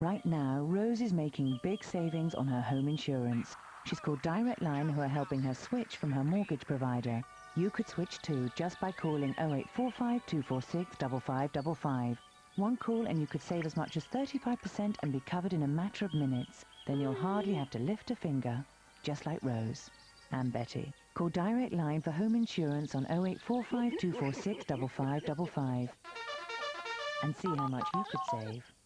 Right now, Rose is making big savings on her home insurance. She's called Direct Line who are helping her switch from her mortgage provider. You could switch too just by calling 0845 246 5555. One call and you could save as much as 35% and be covered in a matter of minutes. Then you'll hardly have to lift a finger, just like Rose and Betty. Call Direct Line for home insurance on 0845 246 5555 and see how much you could save.